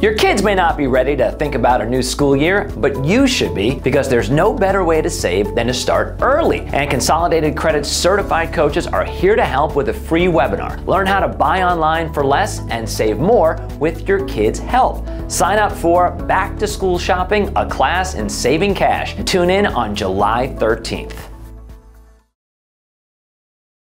Your kids may not be ready to think about a new school year, but you should be because there's no better way to save than to start early. And Consolidated Credit certified coaches are here to help with a free webinar. Learn how to buy online for less and save more with your kids' help. Sign up for Back to School Shopping, a class in saving cash. Tune in on July 13th.